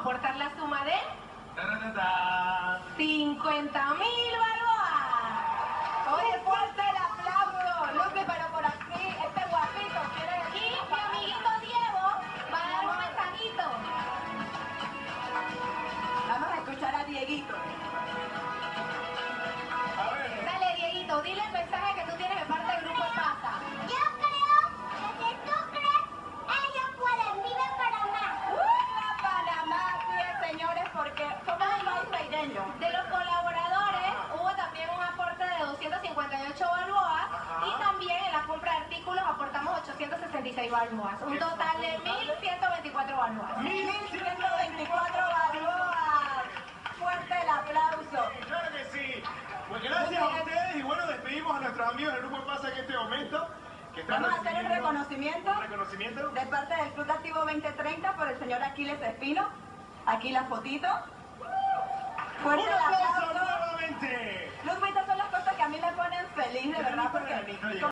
aportar la suma de Taratata. 50 mil balboas. Oye, fuerte el aplauso. Pero por 866 balboas. Un total de 1.124 balboas. 1124 balboas. Fuerte el aplauso. Claro que sí. Pues gracias a ustedes y bueno, despedimos a nuestros amigos del Grupo Pasa en este momento. Vamos a hacer el recibiendo reconocimiento un reconocimiento. de parte del Club Activo 2030 por el señor Aquiles Espino. Aquí la fotito. Fuerte Un el aplauso aplauso. nuevamente. Luz, estas son las cosas que a mí me ponen feliz, de verdad, porque